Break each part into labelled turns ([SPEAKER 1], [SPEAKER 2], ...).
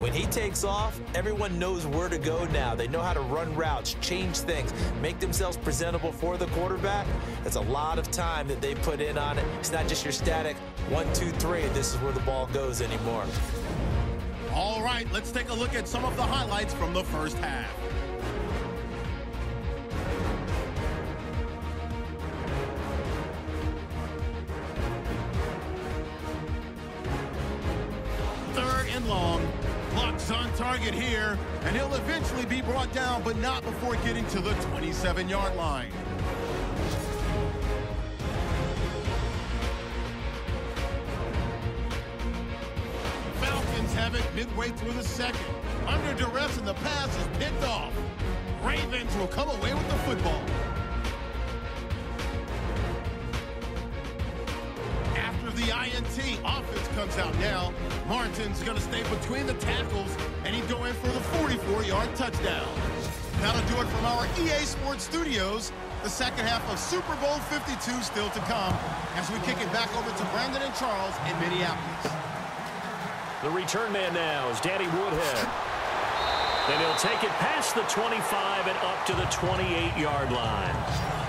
[SPEAKER 1] When he takes off, everyone knows where to go now. They know how to run routes, change things, make themselves presentable for the quarterback. That's a lot of time that they put in on it. It's not just your static one, two, three, this is where the ball goes anymore.
[SPEAKER 2] All right, let's take a look at some of the highlights from the first half. Target here, and he'll eventually be brought down, but not before getting to the 27-yard line. Falcons have it midway through the second. Under duress, and the pass is picked off. Ravens will come away with the football. Comes out now. Martin's going to stay between the tackles, and he'd go in for the 44-yard touchdown. That'll do it from our EA Sports Studios. The second half of Super Bowl 52 still to come as we kick it back over to Brandon and Charles in Minneapolis.
[SPEAKER 3] The return man now is Danny Woodhead. And he'll take it past the 25 and up to the 28-yard line.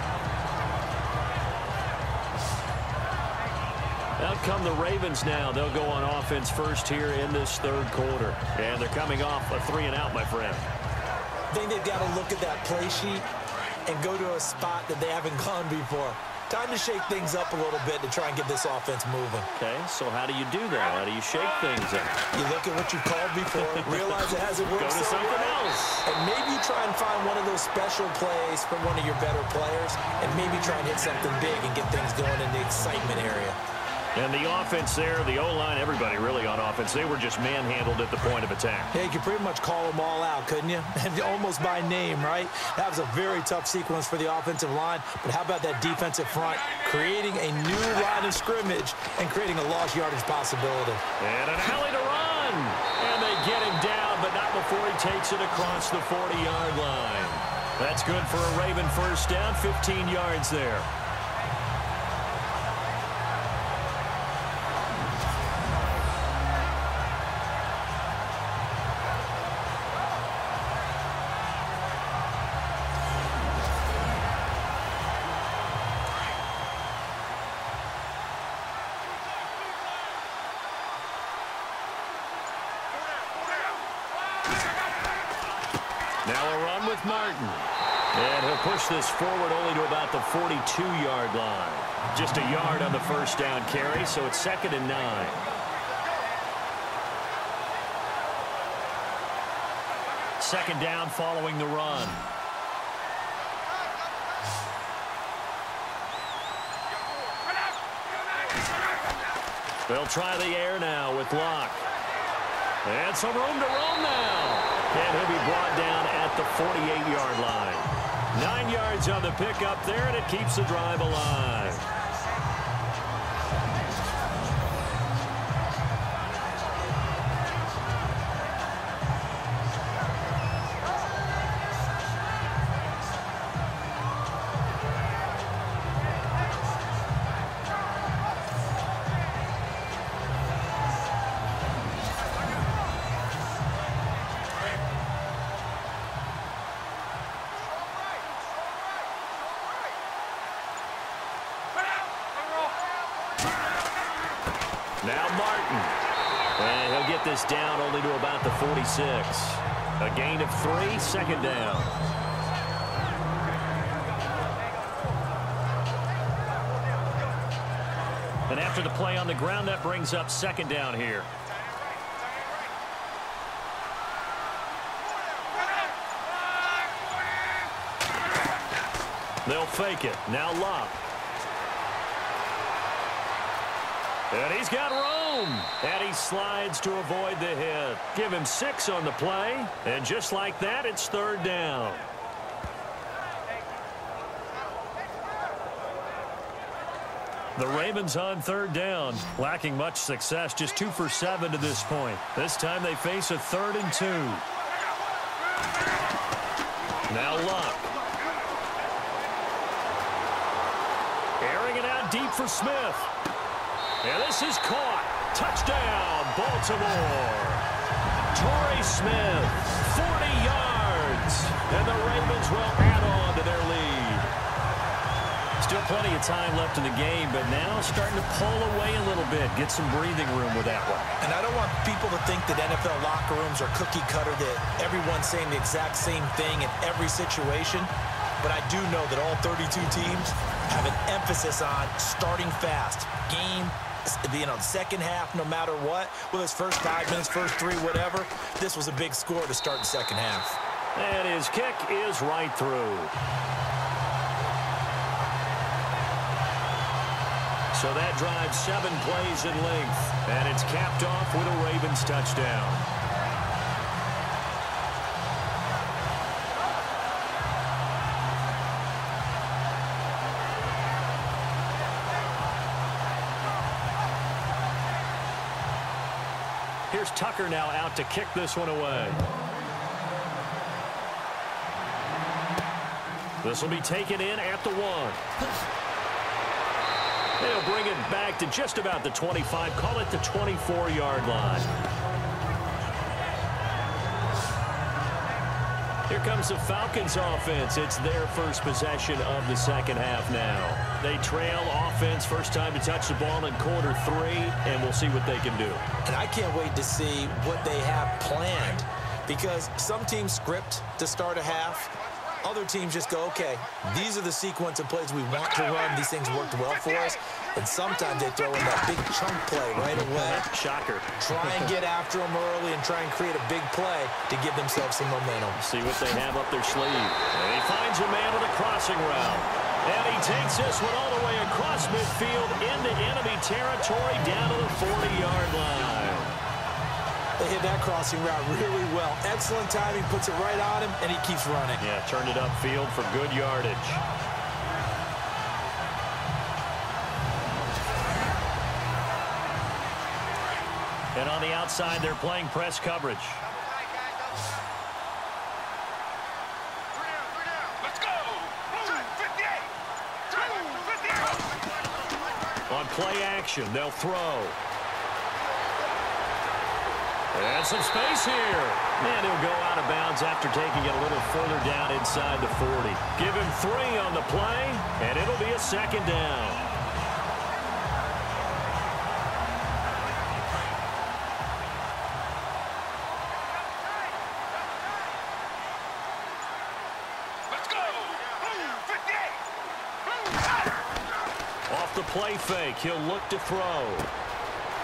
[SPEAKER 3] Come the Ravens now. They'll go on offense first here in this third quarter. And they're coming off a three and out, my friend.
[SPEAKER 1] I think they've got to look at that play sheet and go to a spot that they haven't gone before. Time to shake things up a little bit to try and get this offense moving.
[SPEAKER 3] Okay, so how do you do that? How do you shake things up?
[SPEAKER 1] You look at what you called before, realize it hasn't worked
[SPEAKER 3] Go to
[SPEAKER 1] so
[SPEAKER 3] something
[SPEAKER 1] well,
[SPEAKER 3] else.
[SPEAKER 1] And maybe you try and find one of those special plays from one of your better players, and maybe try and hit something big and get things going in the excitement area.
[SPEAKER 3] And the offense there, the O-line, everybody really on offense, they were just manhandled at the point of attack.
[SPEAKER 1] Yeah, you could pretty much call them all out, couldn't you? Almost by name, right? That was a very tough sequence for the offensive line. But how about that defensive front creating a new line of scrimmage and creating a lost yardage possibility?
[SPEAKER 3] And an alley to run. And they get him down, but not before he takes it across the 40-yard line. That's good for a Raven first down, 15 yards there. Now a run with Martin. And he'll push this forward only to about the 42-yard line. Just a yard on the first down carry, so it's second and nine. Second down following the run. They'll try the air now with Locke. And some room to roam now. And he'll be brought down at the 48-yard line. Nine yards on the pickup there, and it keeps the drive alive. And after the play on the ground, that brings up second down here. They'll fake it. Now Locke. And he's got room. And he slides to avoid the hit. Give him six on the play. And just like that, it's third down. The Ravens on third down. Lacking much success. Just two for seven to this point. This time they face a third and two. Now Locke. Airing it out deep for Smith. And this is caught. Touchdown, Baltimore. Torrey Smith, 40 yards. And the Ravens will add on to their lead. Still plenty of time left in the game, but now starting to pull away a little bit, get some breathing room with that one.
[SPEAKER 1] And I don't want people to think that NFL locker rooms are cookie cutter, that everyone's saying the exact same thing in every situation. But I do know that all 32 teams have an emphasis on starting fast. Game, you know, second half, no matter what. Whether it's first five minutes, first three, whatever. This was a big score to start the second half.
[SPEAKER 3] And his kick is right through. So that drives seven plays in length. And it's capped off with a Ravens touchdown. Here's Tucker now out to kick this one away. This will be taken in at the one. They'll bring it back to just about the 25, call it the 24-yard line. Here comes the Falcons offense. It's their first possession of the second half now. They trail offense first time to touch the ball in quarter three, and we'll see what they can do.
[SPEAKER 1] And I can't wait to see what they have planned because some teams script to start a half. Other teams just go, okay, these are the sequence of plays we want to run. These things worked well for us. And sometimes they throw in that big chunk play right away.
[SPEAKER 3] Shocker.
[SPEAKER 1] Try and get after them early and try and create a big play to give themselves some momentum.
[SPEAKER 3] See what they have up their sleeve. And he finds a man with a crossing route. And he takes this one all the way across midfield into enemy territory down to the 40-yard line.
[SPEAKER 1] They hit that crossing route really well. Excellent timing, puts it right on him, and he keeps running.
[SPEAKER 3] Yeah, turned it upfield for good yardage. And on the outside, they're playing press coverage. On play action, they'll throw. And some space here. And he'll go out of bounds after taking it a little further down inside the 40. Give him three on the play, and it'll be a second down. Off the play fake. He'll look to throw.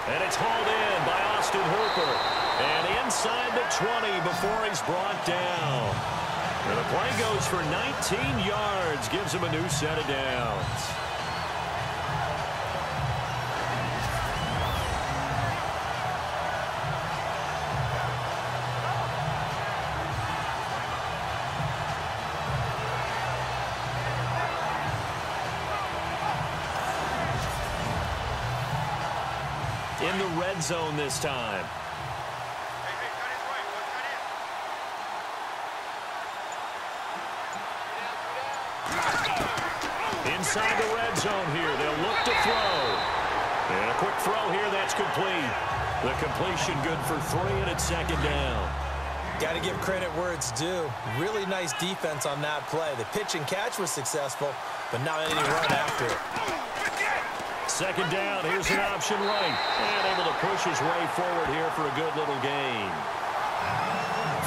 [SPEAKER 3] And it's hauled in by Austin Hooper. And inside the 20 before he's brought down. And the play goes for 19 yards. Gives him a new set of downs. in the red zone this time. Inside the red zone here. They'll look to throw. And a quick throw here. That's complete. The completion good for three, and it's second down.
[SPEAKER 1] Got to give credit where it's due. Really nice defense on that play. The pitch and catch was successful, but not any run after it.
[SPEAKER 3] Second down. Here's an option right. And able to push his way forward here for a good little gain.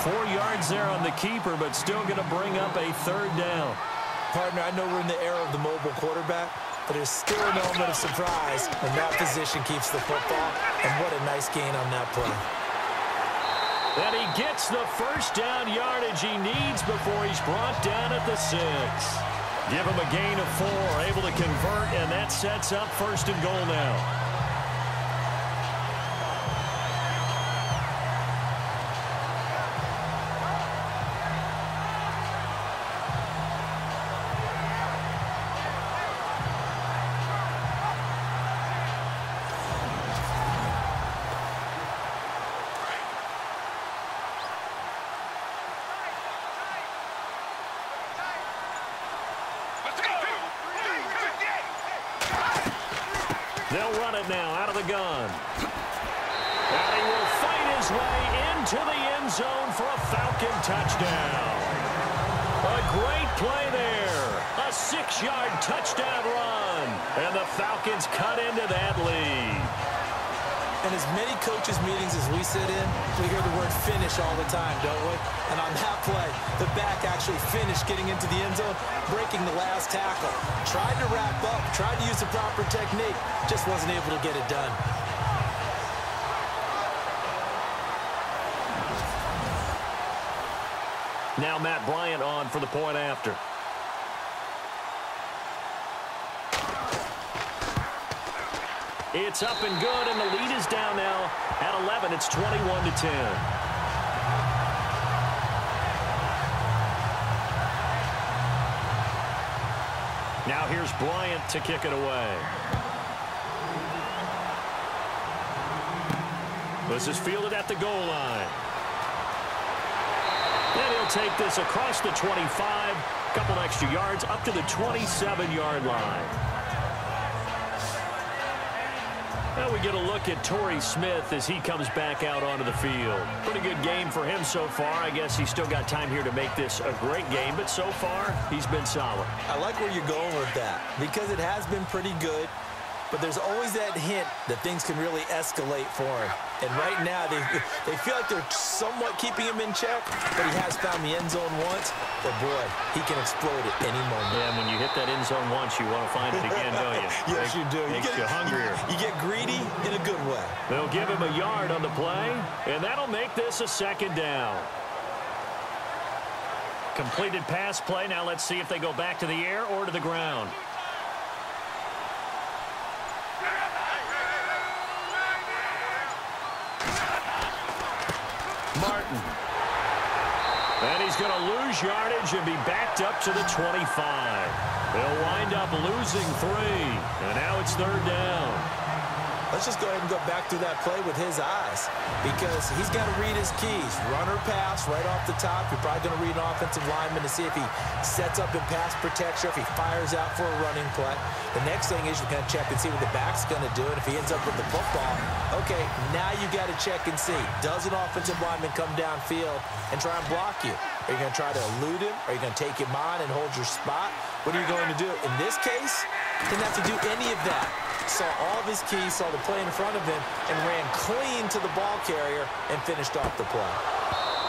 [SPEAKER 3] Four yards there on the keeper, but still going to bring up a third down.
[SPEAKER 1] Partner, I know we're in the era of the mobile quarterback, but there's still an element of surprise when that position keeps the football. And what a nice gain on that play.
[SPEAKER 3] And he gets the first down yardage he needs before he's brought down at the six. Give him a gain of four, able to convert, and that sets up first and goal now. They'll run it now out of the gun. And he will fight his way into the end zone for a Falcon touchdown. A great play there. A six-yard touchdown run. And the Falcons cut into that lead.
[SPEAKER 1] In as many coaches' meetings as we sit in, we hear the word finish all the time, don't we? And on that play, the back actually finished getting into the end zone, breaking the last tackle. Tried to wrap up, tried to use the proper technique, just wasn't able to get it done.
[SPEAKER 3] Now Matt Bryant on for the point after. It's up and good, and the lead is down now at 11. It's 21 to 10. Now here's Bryant to kick it away. This is fielded at the goal line. And he'll take this across the 25, a couple extra yards, up to the 27-yard line. Now we get a look at Torrey Smith as he comes back out onto the field. Pretty good game for him so far. I guess he's still got time here to make this a great game, but so far, he's been solid.
[SPEAKER 1] I like where you're going with that because it has been pretty good. But there's always that hint that things can really escalate for him. And right now, they, they feel like they're somewhat keeping him in check, but he has found the end zone once. But, boy, he can explode at any moment.
[SPEAKER 3] Yeah, when you hit that end zone once, you want to find it again, don't you?
[SPEAKER 1] yes,
[SPEAKER 3] Make,
[SPEAKER 1] you do.
[SPEAKER 3] Makes
[SPEAKER 1] you,
[SPEAKER 3] get, you hungrier.
[SPEAKER 1] You get greedy in a good way.
[SPEAKER 3] They'll give him a yard on the play, and that'll make this a second down. Completed pass play. Now let's see if they go back to the air or to the ground. Martin. And he's going to lose yardage and be backed up to the 25. They'll wind up losing three. And now it's third down.
[SPEAKER 1] Let's just go ahead and go back through that play with his eyes because he's got to read his keys. Runner pass right off the top. You're probably going to read an offensive lineman to see if he sets up in pass protection, if he fires out for a running play. The next thing is you're going to check and see what the back's going to do. And if he ends up with the football, okay, now you got to check and see. Does an offensive lineman come downfield and try and block you? Are you going to try to elude him? Are you going to take him on and hold your spot? What are you going to do? In this case, didn't have to do any of that saw all of his keys, saw the play in front of him, and ran clean to the ball carrier and finished off the play.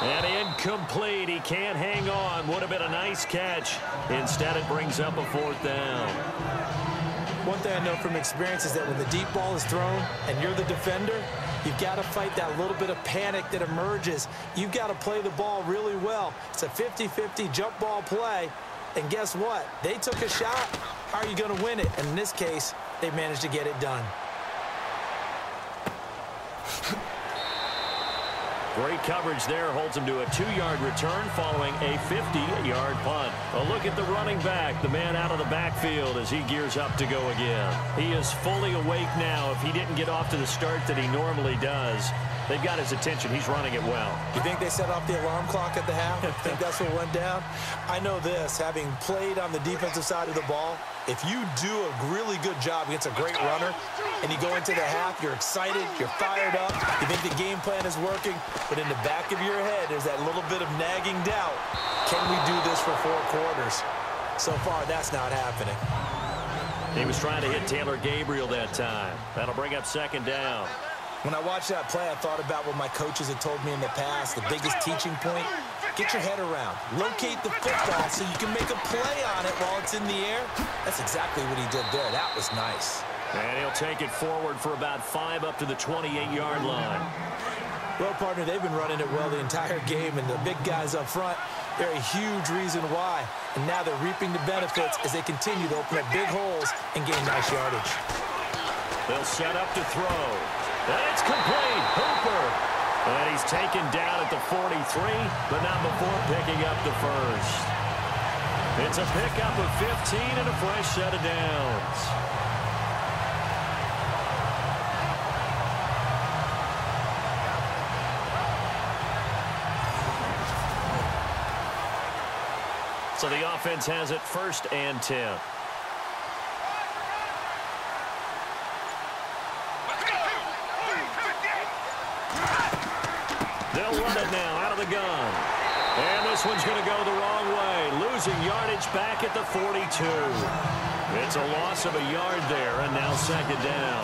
[SPEAKER 3] And incomplete. He can't hang on. Would have been a nice catch. Instead, it brings up a fourth down.
[SPEAKER 1] One thing I know from experience is that when the deep ball is thrown and you're the defender, you've got to fight that little bit of panic that emerges. You've got to play the ball really well. It's a 50-50 jump ball play. And guess what? They took a shot. How are you going to win it? And in this case, they managed to get it done.
[SPEAKER 3] Great coverage there holds him to a two-yard return following a 50-yard punt. A look at the running back, the man out of the backfield as he gears up to go again. He is fully awake now. If he didn't get off to the start that he normally does, They've got his attention. He's running it well.
[SPEAKER 1] You think they set off the alarm clock at the half? think that's what went down? I know this, having played on the defensive side of the ball, if you do a really good job against a great runner and you go into the half, you're excited, you're fired up, you think the game plan is working, but in the back of your head, there's that little bit of nagging doubt. Can we do this for four quarters? So far, that's not happening.
[SPEAKER 3] He was trying to hit Taylor Gabriel that time. That'll bring up second down.
[SPEAKER 1] When I watched that play, I thought about what my coaches had told me in the past. The biggest teaching point, get your head around. Locate the football so you can make a play on it while it's in the air. That's exactly what he did there. That was nice.
[SPEAKER 3] And he'll take it forward for about five up to the 28-yard line.
[SPEAKER 1] Well, partner, they've been running it well the entire game, and the big guys up front, they're a huge reason why. And now they're reaping the benefits as they continue to open up big holes and gain nice yardage.
[SPEAKER 3] They'll set up to throw. It's complete. Hooper. And he's taken down at the 43, but not before picking up the first. It's a pickup of 15 and a fresh set of downs. So the offense has it first and 10. They'll run it now out of the gun. And this one's going to go the wrong way, losing yardage back at the 42. It's a loss of a yard there, and now second down.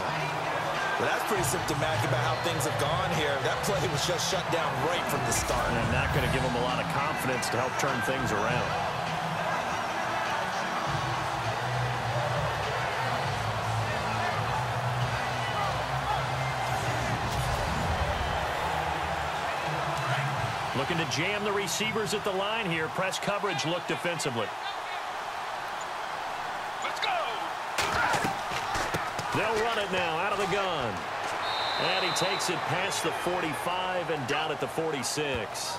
[SPEAKER 1] Well, that's pretty symptomatic about how things have gone here. That play was just shut down right from the start.
[SPEAKER 3] And not going to give them a lot of confidence to help turn things around. Looking to jam the receivers at the line here. Press coverage look defensively.
[SPEAKER 4] Let's go!
[SPEAKER 3] They'll run it now out of the gun. And he takes it past the 45 and down at the 46.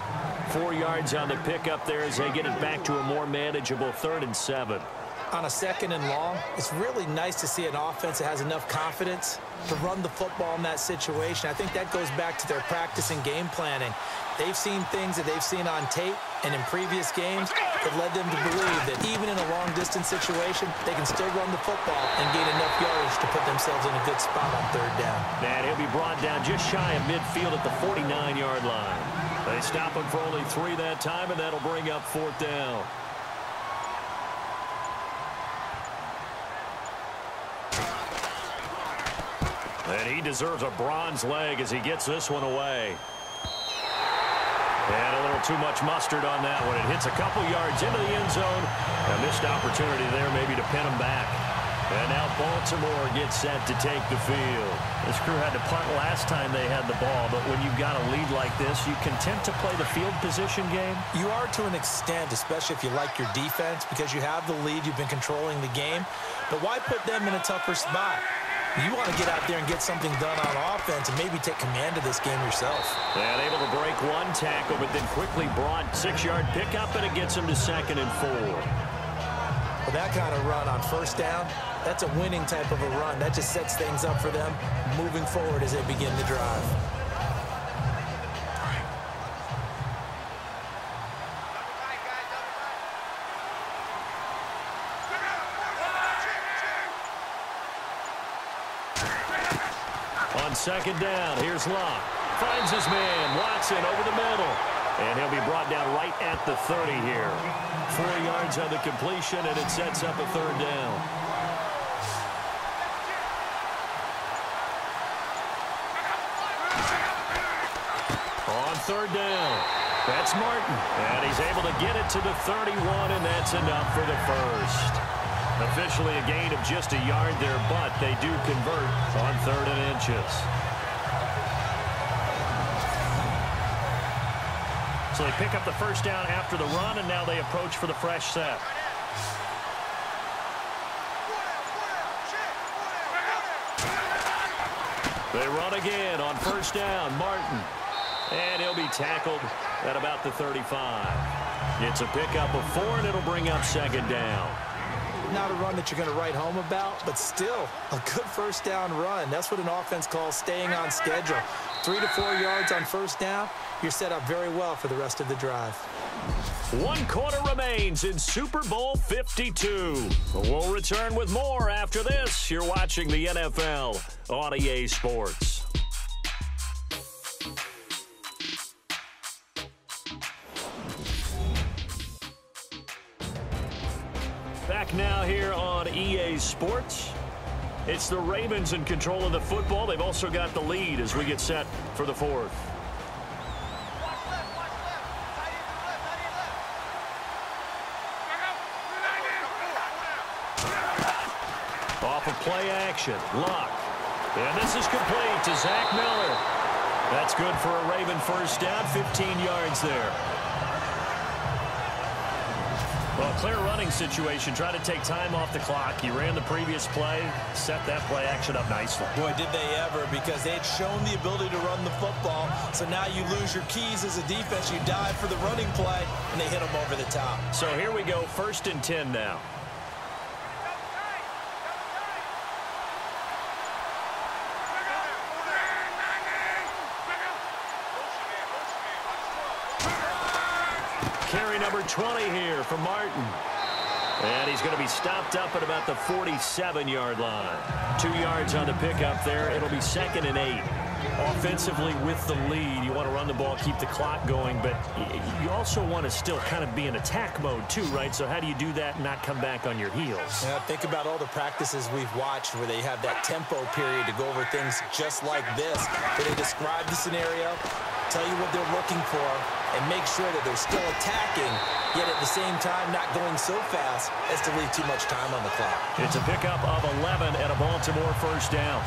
[SPEAKER 3] Four yards on the pickup there as they get it back to a more manageable third and seven.
[SPEAKER 1] On a second and long, it's really nice to see an offense that has enough confidence to run the football in that situation. I think that goes back to their practice and game planning. They've seen things that they've seen on tape and in previous games that led them to believe that even in a long-distance situation, they can still run the football and gain enough yardage to put themselves in a good spot on third down.
[SPEAKER 3] And he'll be brought down just shy of midfield at the 49-yard line. They stop him for only three that time, and that'll bring up fourth down. And he deserves a bronze leg as he gets this one away. And a little too much mustard on that one. It hits a couple yards into the end zone. A missed opportunity there maybe to pin him back. And now Baltimore gets set to take the field.
[SPEAKER 5] This crew had to punt last time they had the ball, but when you've got a lead like this, you content to play the field position game?
[SPEAKER 1] You are to an extent, especially if you like your defense, because you have the lead, you've been controlling the game. But why put them in a tougher spot? You want to get out there and get something done on offense and maybe take command of this game yourself.
[SPEAKER 3] And able to break one tackle, but then quickly brought six-yard pickup, and it gets him to second and four.
[SPEAKER 1] Well, that kind of run on first down, that's a winning type of a run. That just sets things up for them moving forward as they begin to drive.
[SPEAKER 3] Second down, here's Locke. Finds his man, Watson, over the middle. And he'll be brought down right at the 30 here. Four yards on the completion, and it sets up a third down. On third down, that's Martin. And he's able to get it to the 31, and that's enough for the first. Officially a gain of just a yard there, but they do convert on third and inches.
[SPEAKER 5] So they pick up the first down after the run, and now they approach for the fresh set.
[SPEAKER 3] They run again on first down. Martin. And he'll be tackled at about the 35. It's a pickup of four, and it'll bring up second down.
[SPEAKER 1] Not a run that you're going to write home about, but still a good first down run. That's what an offense calls staying on schedule. Three to four yards on first down, you're set up very well for the rest of the drive.
[SPEAKER 3] One quarter remains in Super Bowl 52. We'll return with more after this. You're watching the NFL on EA Sports. Sports. It's the Ravens in control of the football. They've also got the lead as we get set for the fourth. Off of play action. Locke. And this is complete to Zach Miller. That's good for a Raven first down. 15 yards there.
[SPEAKER 5] Clear running situation. Try to take time off the clock. He ran the previous play, set that play action up nicely.
[SPEAKER 1] Boy, did they ever, because they had shown the ability to run the football. So now you lose your keys as a defense. You dive for the running play, and they hit them over the top.
[SPEAKER 3] So here we go, first and 10 now. Carry number 20 here for Martin. And he's going to be stopped up at about the 47-yard line. Two yards on the pickup there. It'll be second and eight. Offensively with the lead, you want to run the ball, keep the clock going, but you also want to still kind of be in attack mode too, right? So how do you do that and not come back on your heels?
[SPEAKER 1] Yeah, think about all the practices we've watched where they have that tempo period to go over things just like this, where they describe the scenario, tell you what they're looking for, and make sure that they're still attacking, yet at the same time not going so fast as to leave too much time on the clock.
[SPEAKER 3] It's a pickup of 11 and a Baltimore first down.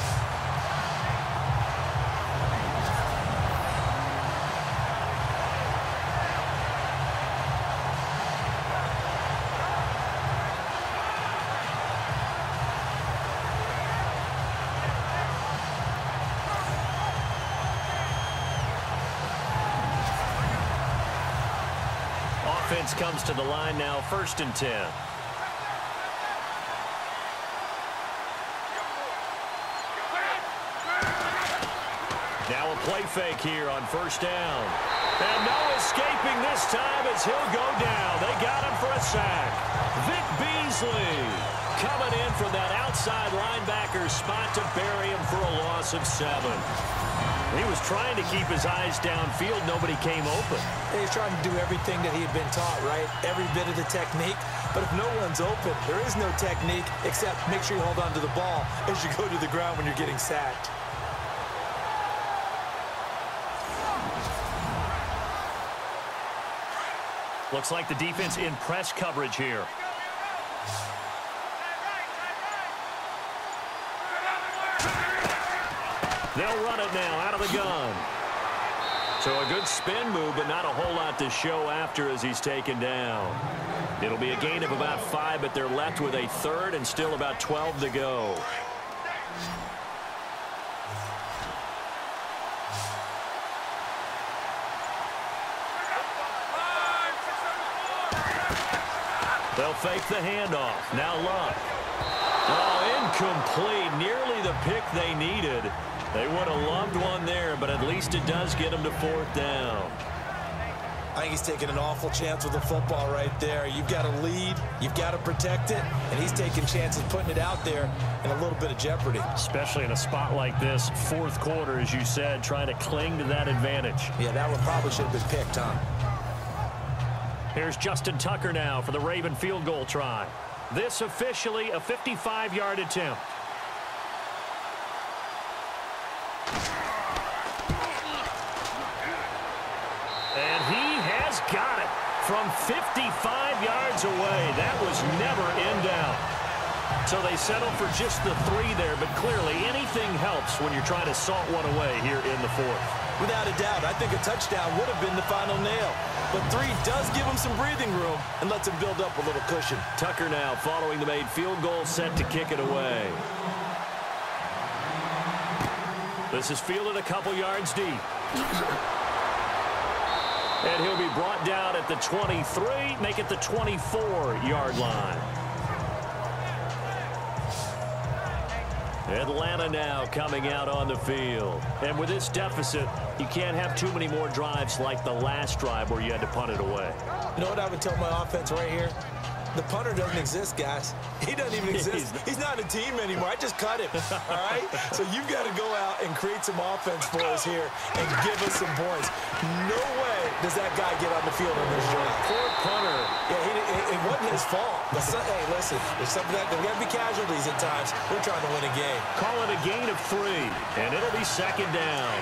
[SPEAKER 3] Comes to the line now, first and 10. Now a play fake here on first down. And no escaping this time as he'll go down. They got him for a sack. Vic Beasley coming in from that outside linebacker spot to bury him for a loss of seven. He was trying to keep his eyes downfield. Nobody came open.
[SPEAKER 1] He was trying to do everything that he had been taught, right? Every bit of the technique. But if no one's open, there is no technique except make sure you hold on to the ball as you go to the ground when you're getting sacked.
[SPEAKER 3] Looks like the defense in press coverage here. They'll run it now out of the gun. So a good spin move, but not a whole lot to show after as he's taken down. It'll be a gain of about five, but they're left with a third and still about 12 to go. They'll fake the handoff. Now Luck. Oh, incomplete. Nearly the pick they needed. They would have loved one there, but at least it does get them to fourth down.
[SPEAKER 1] I think he's taking an awful chance with the football right there. You've got to lead, you've got to protect it, and he's taking chances putting it out there in a little bit of jeopardy.
[SPEAKER 3] Especially in a spot like this, fourth quarter, as you said, trying to cling to that advantage.
[SPEAKER 1] Yeah, that one probably should have been picked, huh?
[SPEAKER 3] Here's Justin Tucker now for the Raven field goal try. This officially a 55-yard attempt. And he has got it from 55 yards away. That was never in doubt. So they settle for just the three there, but clearly anything helps when you're trying to salt one away here in the fourth.
[SPEAKER 1] Without a doubt, I think a touchdown would have been the final nail. But three does give him some breathing room and lets him build up a little cushion.
[SPEAKER 3] Tucker now following the made field goal set to kick it away. This is fielded a couple yards deep. And he'll be brought down at the 23, make it the 24-yard line. Atlanta now coming out on the field. And with this deficit, you can't have too many more drives like the last drive where you had to punt it away.
[SPEAKER 1] You know what I would tell my offense right here? The punter doesn't exist, guys. He doesn't even exist. He's not a team anymore. I just cut him, all right? So you've got to go out and create some offense for us here and give us some points. No way does that guy get on the field on this drive.
[SPEAKER 3] Poor punter.
[SPEAKER 1] Yeah, he, it, it, wasn't his fault. But some, hey, listen, there's something that there's got to be casualties at times. We're trying to win a game.
[SPEAKER 3] Call it a gain of three, and it'll be second down.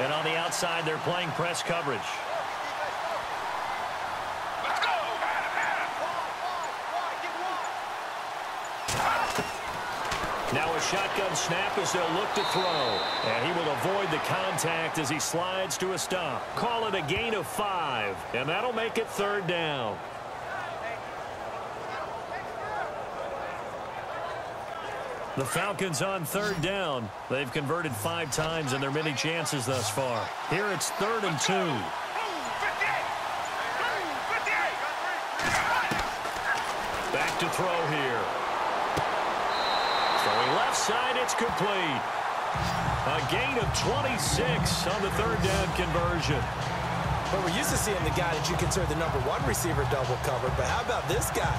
[SPEAKER 3] And on the outside, they're playing press coverage. Now a shotgun snap as they'll look to throw. And he will avoid the contact as he slides to a stop. Call it a gain of five. And that'll make it third down. The Falcons on third down. They've converted five times in their many chances thus far. Here it's third and two. Back to throw here. Left side, it's complete. A gain of 26 on the third down conversion.
[SPEAKER 1] But we're used to seeing the guy that you consider the number one receiver double covered. But how about this guy?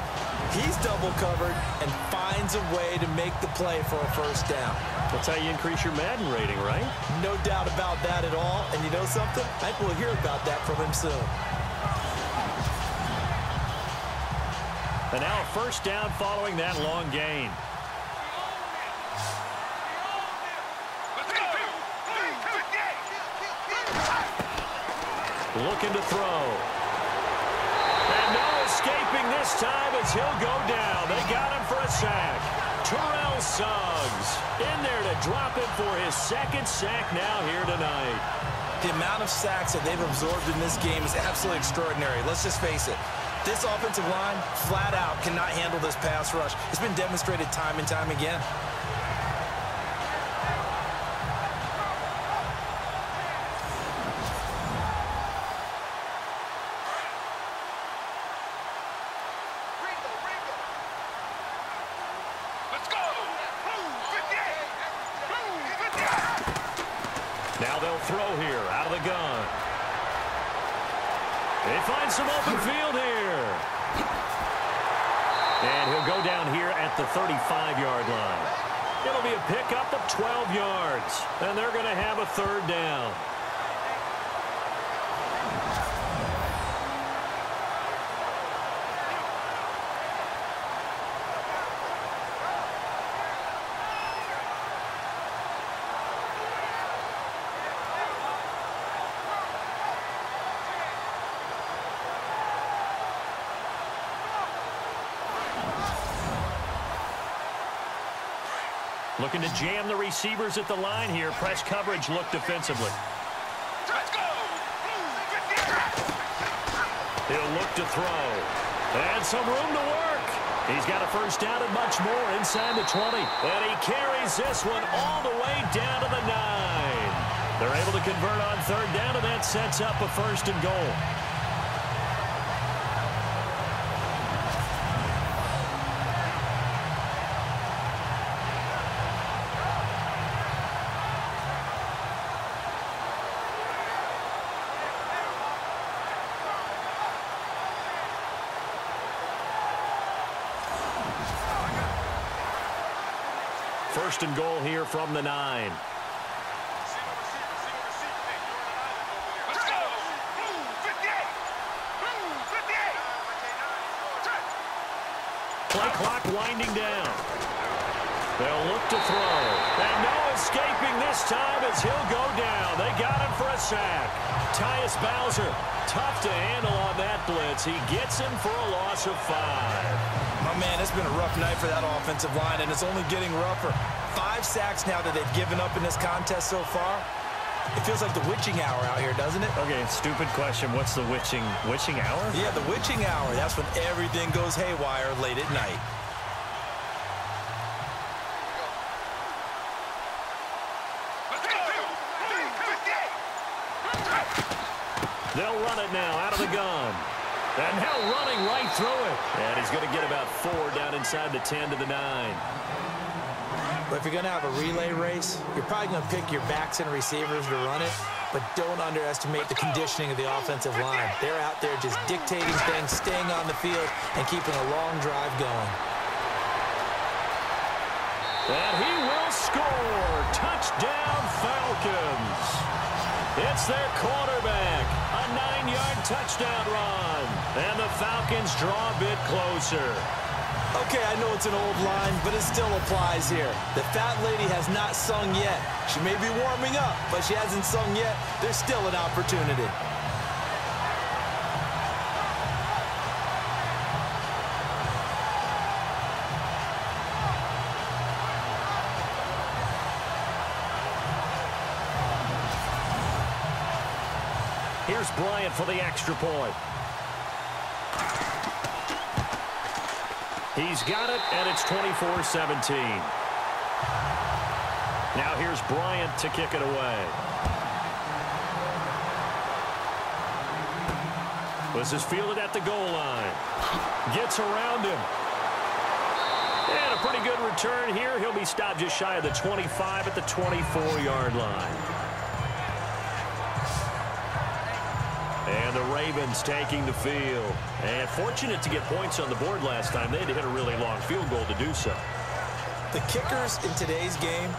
[SPEAKER 1] He's double covered and finds a way to make the play for a first down.
[SPEAKER 3] That's how you increase your Madden rating, right?
[SPEAKER 1] No doubt about that at all. And you know something? I think we'll hear about that from him soon.
[SPEAKER 3] And now a first down following that long gain. Looking to throw. And no escaping this time as he'll go down. They got him for a sack. Terrell Suggs in there to drop it for his second sack now here tonight.
[SPEAKER 1] The amount of sacks that they've absorbed in this game is absolutely extraordinary. Let's just face it. This offensive line, flat out, cannot handle this pass rush. It's been demonstrated time and time again.
[SPEAKER 3] Now they'll throw here out of the gun. They find some open field here. And he'll go down here at the 35-yard line. It'll be a pickup of 12 yards. And they're going to have a third down. Looking to jam the receivers at the line here. Press coverage look defensively. He'll look to throw. And some room to work. He's got a first down and much more inside the 20. And he carries this one all the way down to the 9. They're able to convert on third down, and that sets up a first and goal. First and goal here from the nine. Play clock winding down. They'll look to throw. And no escaping this time as he'll go down. They got him for a sack. Tyus Bowser, tough to handle on that blitz. He gets him for a loss of five.
[SPEAKER 1] My man, it's been a rough night for that offensive line, and it's only getting rougher. Five sacks now that they've given up in this contest so far. It feels like the witching hour out here, doesn't it?
[SPEAKER 3] Okay, stupid question. What's the witching witching hour?
[SPEAKER 1] Yeah, the witching hour. That's when everything goes haywire late at night.
[SPEAKER 3] They'll run it now out of the gun. And now running right through it. And he's going to get about four down inside the 10 to the 9.
[SPEAKER 1] But if you're going to have a relay race, you're probably going to pick your backs and receivers to run it, but don't underestimate the conditioning of the offensive line. They're out there just dictating things, staying on the field, and keeping a long drive going.
[SPEAKER 3] And he will score. Touchdown, Falcons. It's their quarterback. Nine-yard touchdown run. And the Falcons draw a bit closer.
[SPEAKER 1] Okay, I know it's an old line, but it still applies here. The fat lady has not sung yet. She may be warming up, but she hasn't sung yet. There's still an opportunity.
[SPEAKER 3] Bryant for the extra point. He's got it, and it's 24-17. Now here's Bryant to kick it away. This is fielded at the goal line. Gets around him. And a pretty good return here. He'll be stopped just shy of the 25 at the 24-yard line. And the Ravens taking the field. And fortunate to get points on the board last time. They had to hit a really long field goal to do so.
[SPEAKER 1] The kickers in today's game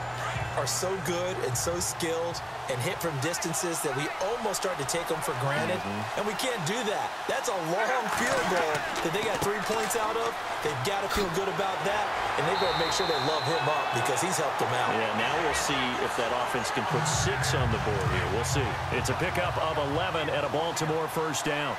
[SPEAKER 1] are so good and so skilled and hit from distances that we almost start to take them for granted, mm -hmm. and we can't do that. That's a long field goal that they got three points out of. They've got to feel good about that, and they better make sure they love him up because he's helped them out.
[SPEAKER 3] Yeah, now we'll see if that offense can put six on the board here. We'll see. It's a pickup of 11 at a Baltimore first down.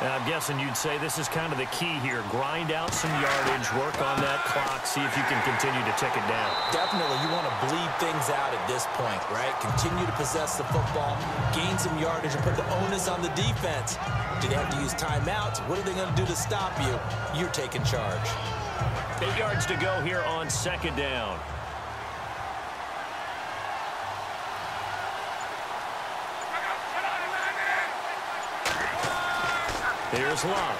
[SPEAKER 3] And I'm guessing you'd say this is kind of the key here. Grind out some yardage, work on that clock, see if you can continue to tick it down.
[SPEAKER 1] Definitely. You want to bleed things out at this point, right? Continue to possess the football, gain some yardage, and put the onus on the defense. Do they have to use timeouts? What are they going to do to stop you? You're taking charge.
[SPEAKER 3] Eight yards to go here on second down. Here's Love.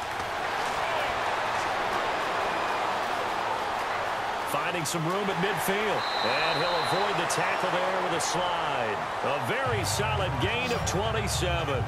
[SPEAKER 3] Finding some room at midfield. And he'll avoid the tackle there with a slide. A very solid gain of 27.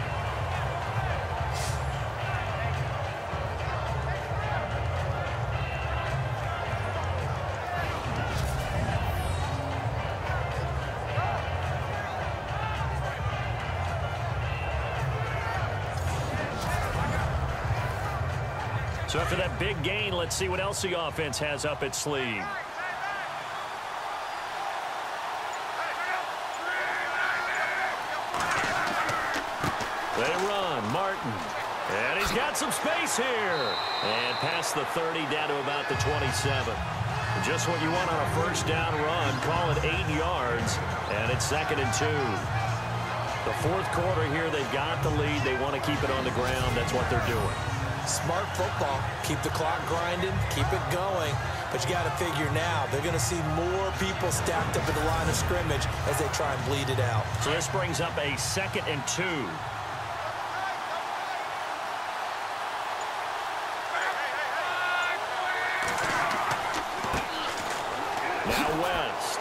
[SPEAKER 3] Let's see what else the offense has up its sleeve. They run. Martin. And he's got some space here. And past the 30 down to about the 27. Just what you want on a first down run. Call it eight yards. And it's second and two. The fourth quarter here, they've got the lead. They want to keep it on the ground. That's what they're doing.
[SPEAKER 1] Smart football. Keep the clock grinding. Keep it going. But you got to figure now, they're going to see more people stacked up at the line of scrimmage as they try and bleed it out.
[SPEAKER 3] So this brings up a second and two. Now West.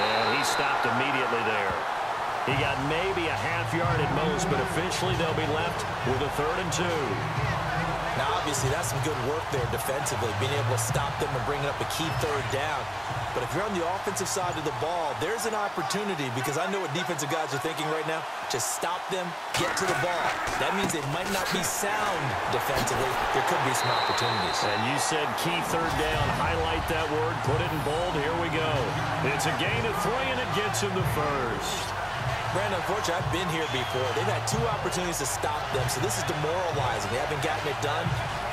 [SPEAKER 3] And he stopped immediately there. He got maybe a half yard at most, but officially they'll be left with a third and two.
[SPEAKER 1] Now, obviously, that's some good work there defensively, being able to stop them and bring up a key third down. But if you're on the offensive side of the ball, there's an opportunity because I know what defensive guys are thinking right now. to stop them, get to the ball. That means they might not be sound defensively. There could be some opportunities.
[SPEAKER 3] And you said key third down. Highlight that word. Put it in bold. Here we go. It's a gain of three, and it gets him the first.
[SPEAKER 1] Brandon, unfortunately, I've been here before. They've had two opportunities to stop them, so this is demoralizing. They haven't gotten it done.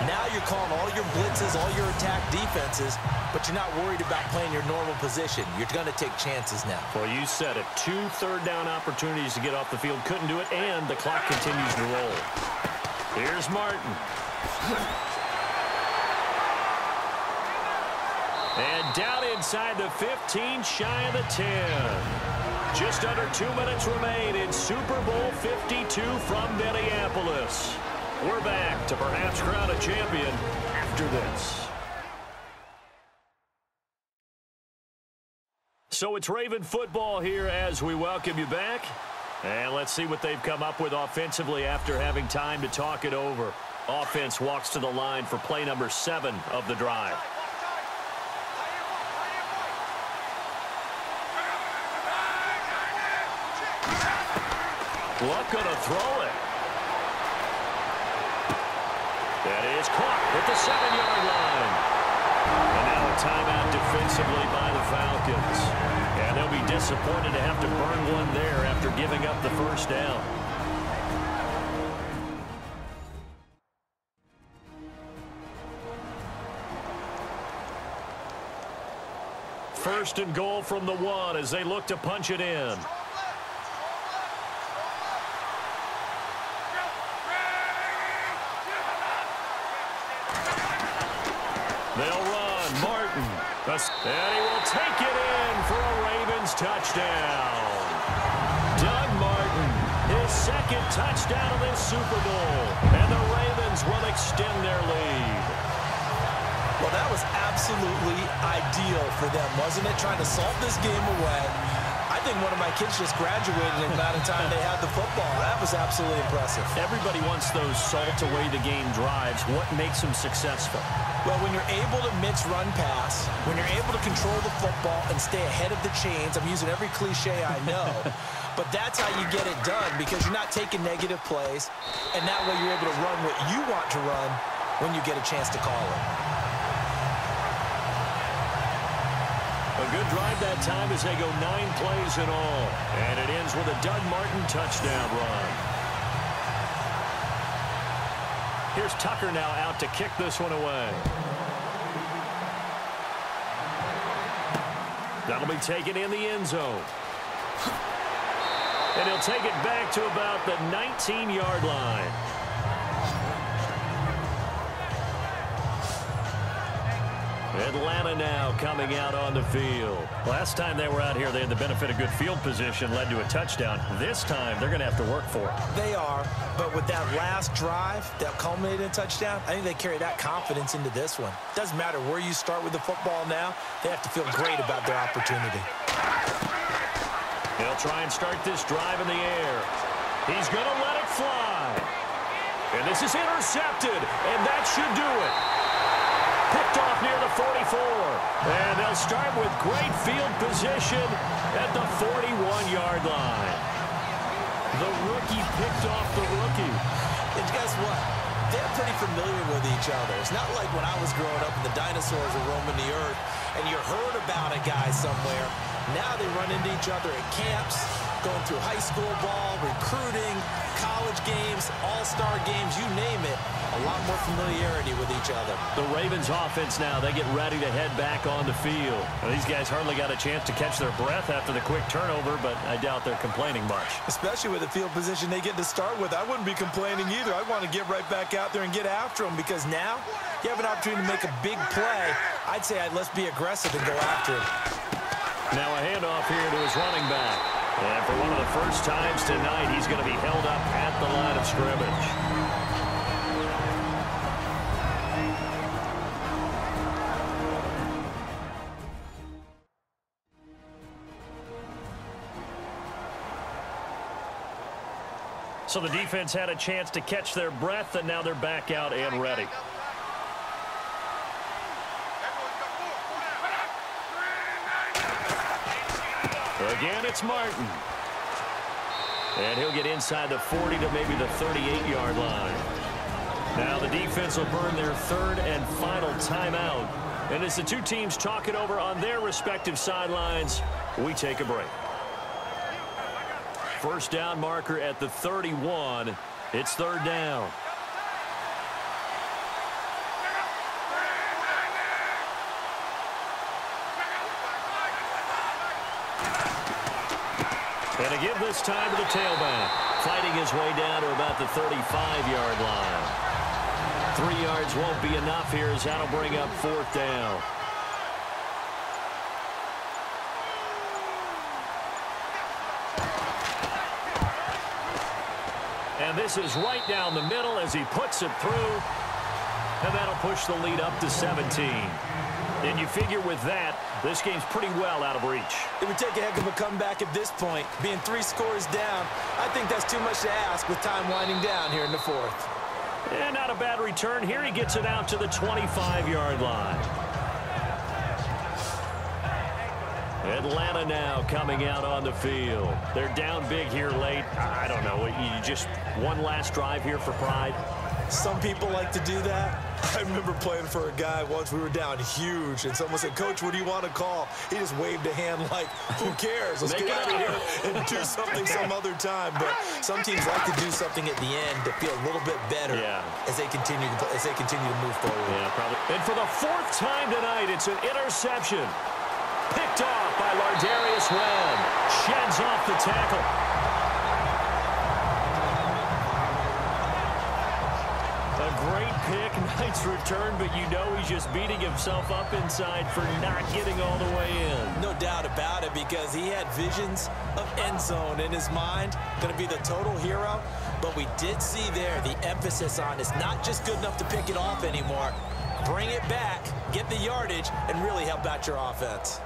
[SPEAKER 1] Now you're calling all your blitzes, all your attack defenses, but you're not worried about playing your normal position. You're going to take chances now.
[SPEAKER 3] Well, you said it. Two third down opportunities to get off the field. Couldn't do it, and the clock continues to roll. Here's Martin. And down inside the 15, shy of the 10. Just under two minutes remain in Super Bowl 52 from Minneapolis. We're back to perhaps crown a champion after this. So it's Raven football here as we welcome you back. And let's see what they've come up with offensively after having time to talk it over. Offense walks to the line for play number seven of the drive. Locke going to throw it. That is caught at the seven-yard line. And now a timeout defensively by the Falcons. And they'll be disappointed to have to burn one there after giving up the first down. First and goal from the one as they look to punch it in. And he will take it in for a Ravens touchdown. Doug Martin, his second touchdown of this Super Bowl. And the Ravens will extend their lead.
[SPEAKER 1] Well, that was absolutely ideal for them, wasn't it? Trying to solve this game away. Think one of my kids just graduated in the amount of time they had the football. That was absolutely impressive.
[SPEAKER 3] Everybody wants those salt away the game drives. What makes them successful?
[SPEAKER 1] Well, when you're able to mix run pass, when you're able to control the football and stay ahead of the chains, I'm using every cliche I know, but that's how you get it done because you're not taking negative plays, and that way you're able to run what you want to run when you get a chance to call it.
[SPEAKER 3] That time as they go nine plays in all. And it ends with a Doug Martin touchdown run. Here's Tucker now out to kick this one away. That'll be taken in the end zone. And he'll take it back to about the 19-yard line. Atlanta now coming out on the field. Last time they were out here, they had the benefit of good field position, led to a touchdown. This time, they're going to have to work for it.
[SPEAKER 1] They are, but with that last drive that culminated in a touchdown, I think they carry that confidence into this one. Doesn't matter where you start with the football now, they have to feel great about their opportunity.
[SPEAKER 3] They'll try and start this drive in the air. He's going to let it fly. And this is intercepted, and that should do it picked off near the 44. And they'll start with great field position at the 41-yard line. The rookie picked off the rookie.
[SPEAKER 1] And guess what? They're pretty familiar with each other. It's not like when I was growing up and the dinosaurs were roaming the earth and you heard about a guy somewhere. Now they run into each other at camps, going through high school ball, recruiting, college games, all-star games, you name it. A lot more familiarity with each other.
[SPEAKER 3] The Ravens offense now, they get ready to head back on the field. Well, these guys hardly got a chance to catch their breath after the quick turnover, but I doubt they're complaining much.
[SPEAKER 1] Especially with the field position they get to start with. I wouldn't be complaining either. I want to get right back out there and get after them because now you have an opportunity to make a big play. I'd say uh, let's be aggressive and go after him.
[SPEAKER 3] Now a handoff here to his running back. And for one of the first times tonight, he's going to be held up at the line of scrimmage. So the defense had a chance to catch their breath, and now they're back out and ready. Again, it's Martin. And he'll get inside the 40 to maybe the 38-yard line. Now the defense will burn their third and final timeout. And as the two teams talk it over on their respective sidelines, we take a break. First down marker at the 31. It's third down. And to give this time to the tailback. Fighting his way down to about the 35-yard line. Three yards won't be enough here as that'll bring up fourth down. And this is right down the middle as he puts it through. And that'll push the lead up to 17. And you figure with that, this game's pretty well out of reach.
[SPEAKER 1] It would take a heck of a comeback at this point. Being three scores down, I think that's too much to ask with time winding down here in the fourth.
[SPEAKER 3] And not a bad return here. He gets it out to the 25-yard line. Atlanta now coming out on the field. They're down big here late. I don't know. You just one last drive here for pride.
[SPEAKER 1] Some people like to do that. I remember playing for a guy once. We were down huge, and someone said, Coach, what do you want to call? He just waved a hand like, who cares? Let's get out of here and do something some other time. But some teams like to do something at the end to feel a little bit better yeah. as they continue to as they continue to move forward.
[SPEAKER 3] Yeah, probably. And for the fourth time tonight, it's an interception. Picked off by Lardarius Webb. Sheds off the tackle. Knight's return, but you know he's just beating himself up inside for not getting all the way in.
[SPEAKER 1] No doubt about it because he had visions of end zone in his mind. Going to be the total hero. But we did see there the emphasis on it's not just good enough to pick it off anymore. Bring it back, get the yardage, and really help out your offense.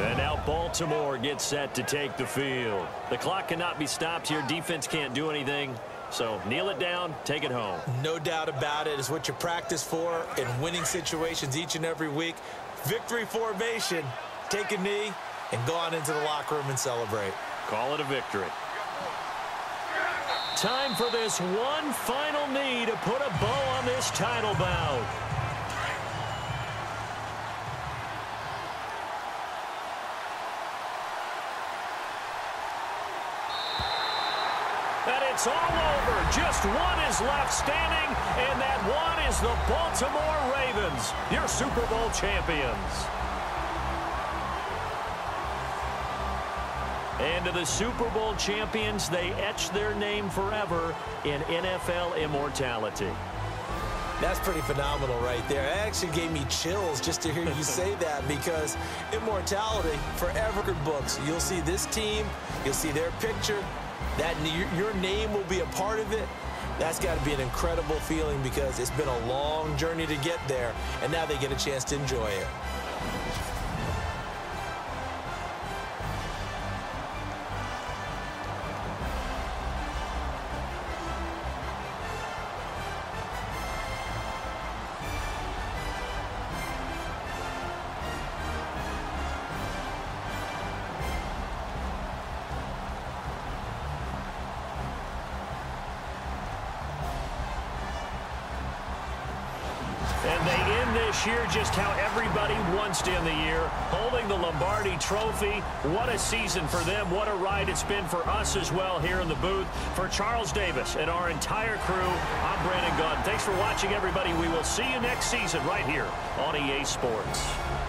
[SPEAKER 3] And now Baltimore gets set to take the field. The clock cannot be stopped here. Defense can't do anything. So kneel it down, take it home.
[SPEAKER 1] No doubt about it. It's what you practice for in winning situations each and every week. Victory formation. Take a knee and go on into the locker room and celebrate.
[SPEAKER 3] Call it a victory. Time for this one final knee to put a bow on this title bout. It's all over. Just one is left standing, and that one is the Baltimore Ravens, your Super Bowl champions. And to the Super Bowl champions, they etch their name forever in NFL immortality.
[SPEAKER 1] That's pretty phenomenal right there. It actually gave me chills just to hear you say that because immortality, forever books. You'll see this team, you'll see their picture, that your name will be a part of it. That's got to be an incredible feeling because it's been a long journey to get there, and now they get a chance to enjoy it.
[SPEAKER 3] Just how everybody wants to end the year, holding the Lombardi Trophy. What a season for them. What a ride it's been for us as well here in the booth. For Charles Davis and our entire crew, I'm Brandon Gaudin. Thanks for watching, everybody. We will see you next season right here on EA Sports.